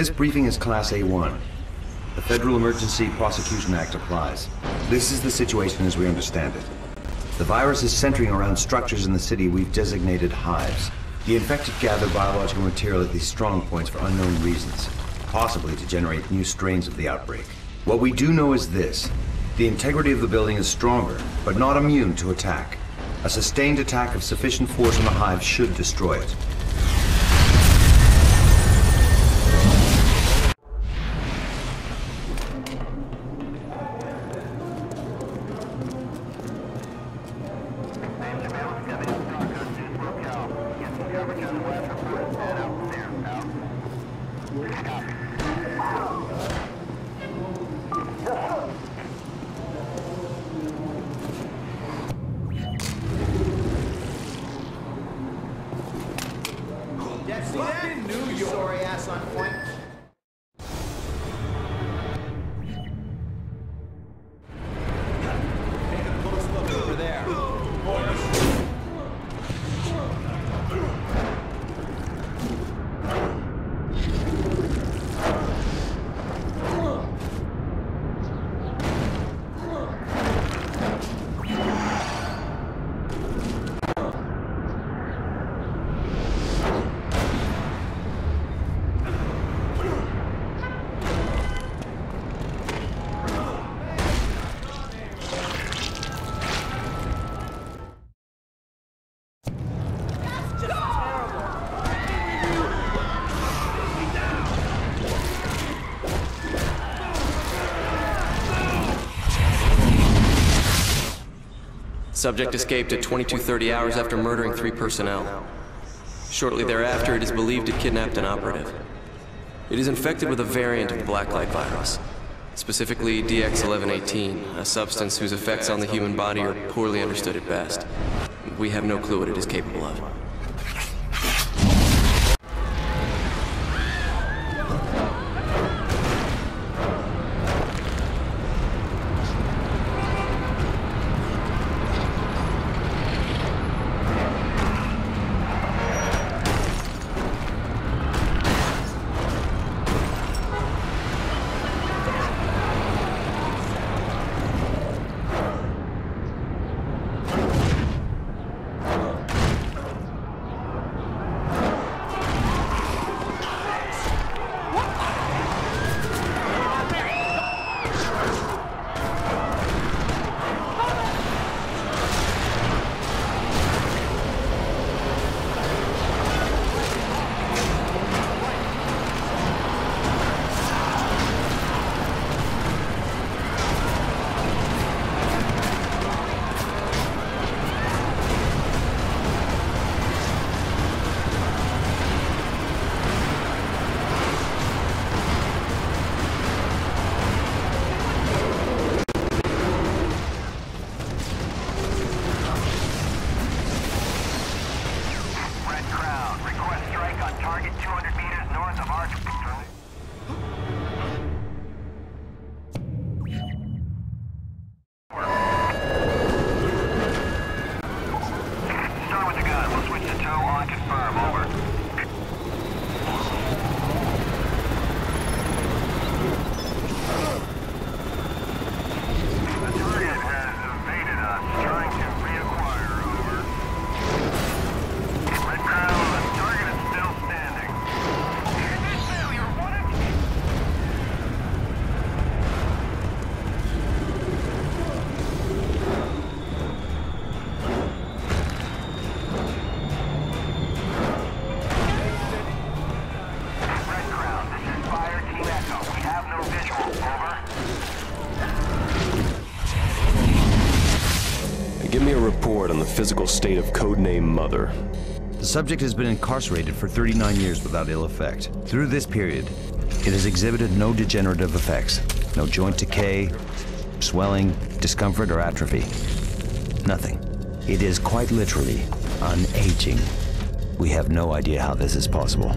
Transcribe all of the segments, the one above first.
This briefing is Class A1. The Federal Emergency Prosecution Act applies. This is the situation as we understand it. The virus is centering around structures in the city we've designated hives. The infected gather biological material at these strong points for unknown reasons, possibly to generate new strains of the outbreak. What we do know is this. The integrity of the building is stronger, but not immune to attack. A sustained attack of sufficient force on the hive should destroy it. Subject escaped at 2230 hours after murdering three personnel. Shortly thereafter, it is believed it kidnapped an operative. It is infected with a variant of the Blacklight virus, specifically DX1118, a substance whose effects on the human body are poorly understood at best. We have no clue what it is capable of. Physical state of Codename Mother. The subject has been incarcerated for 39 years without ill effect. Through this period, it has exhibited no degenerative effects, no joint decay, swelling, discomfort, or atrophy. Nothing. It is quite literally unaging. We have no idea how this is possible.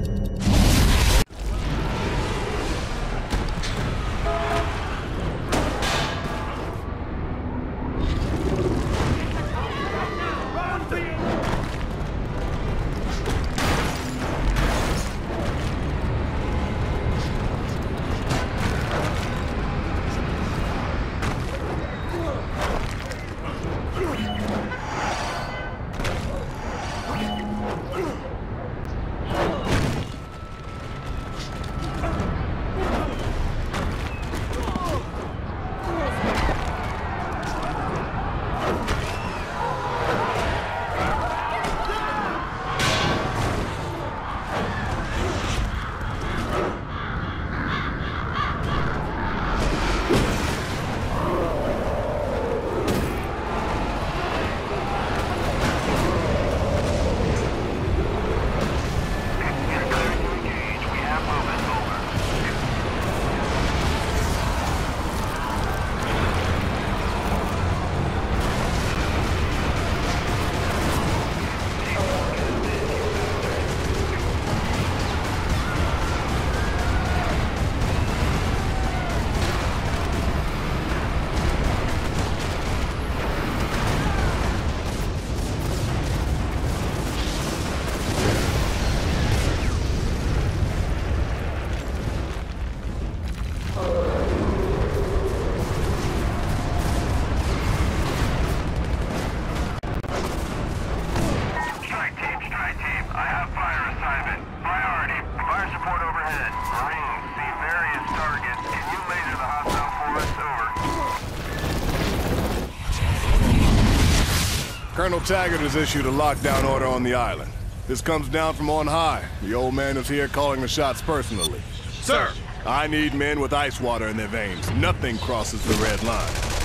Taggart has issued a lockdown order on the island. This comes down from on high. The old man is here calling the shots personally. Sir! I need men with ice water in their veins. Nothing crosses the red line.